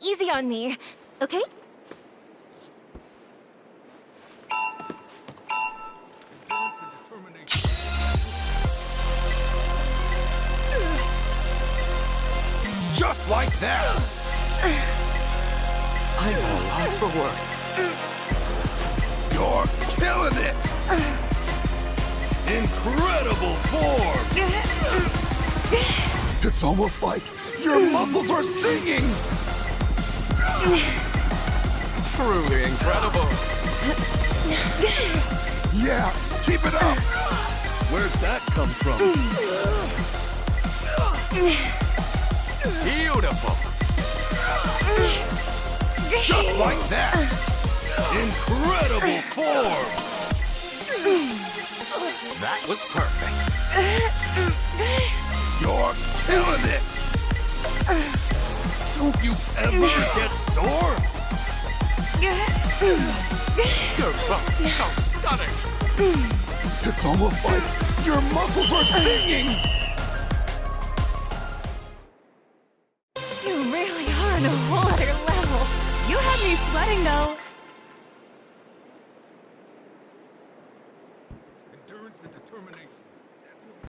easy on me, okay? Just like that! I'm at a loss for words. You're killing it! Incredible form! It's almost like your muscles are singing! Truly incredible. Yeah, keep it up! Where'd that come from? Beautiful. Just like that! Incredible form! That was perfect. You ever get sore? You're both so stunning. It's almost like your muscles are singing! You really are on a whole other level. You had me sweating though. Endurance and determination.